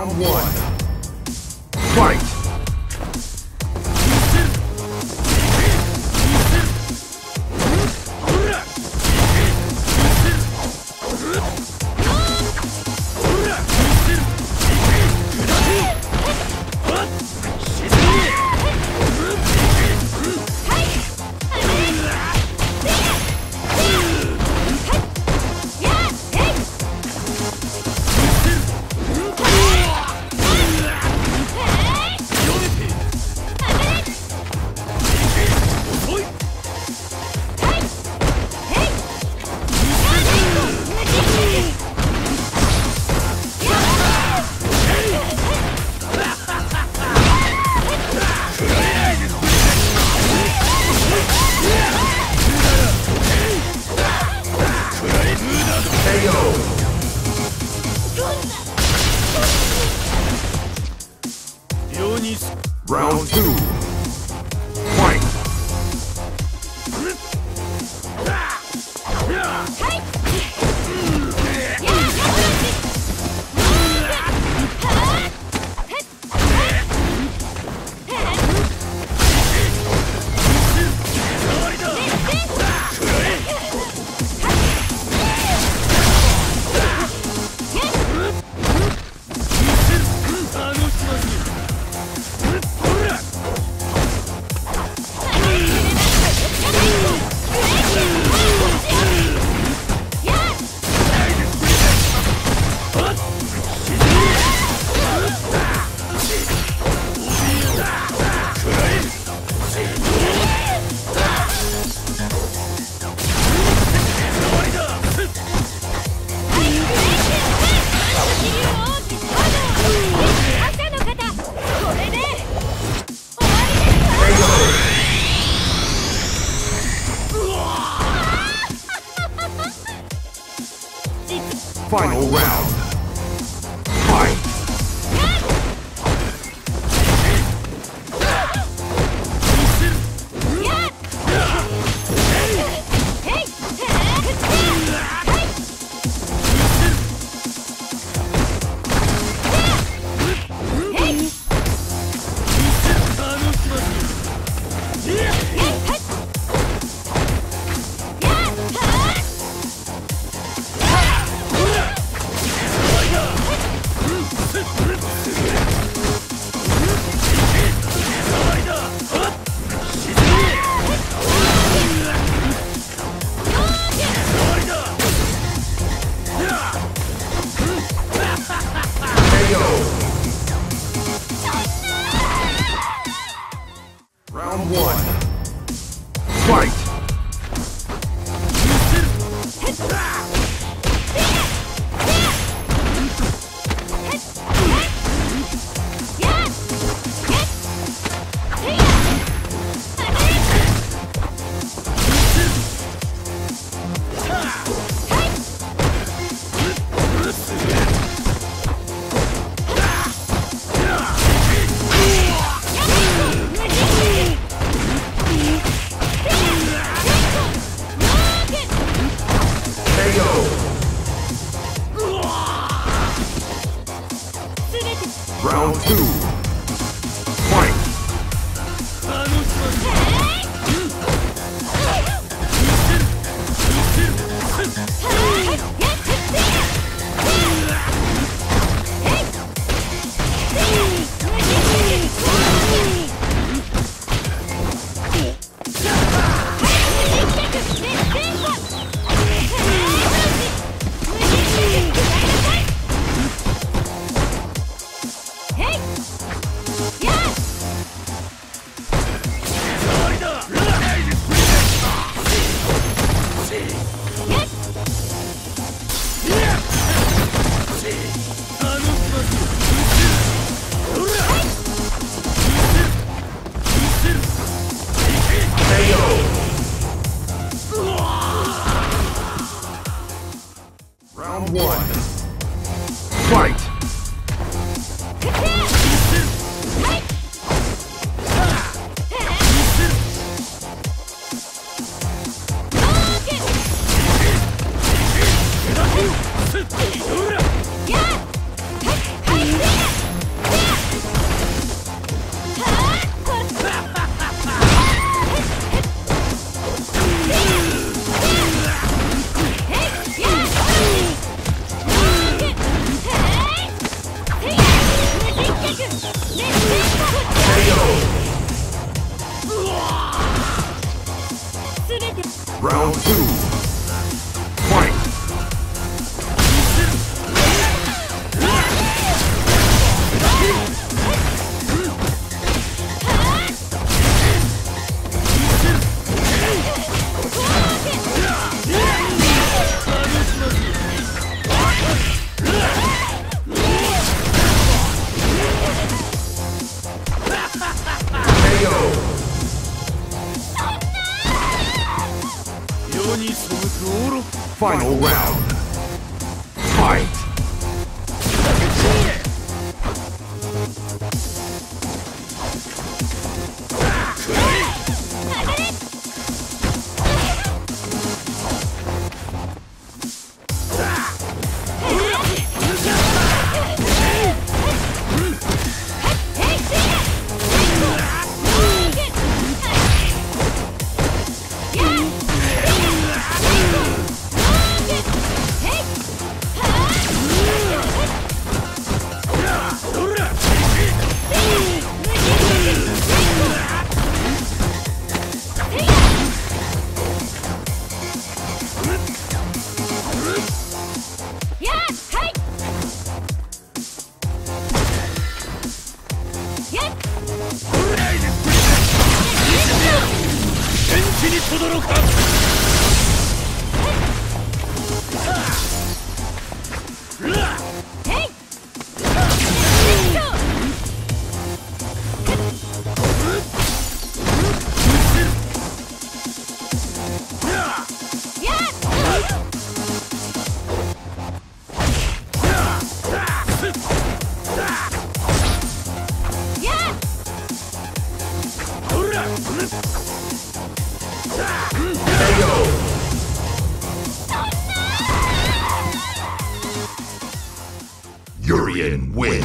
Round one. Round two. Final round. Round one. Fight! Final round. Fight. とどろか？him win.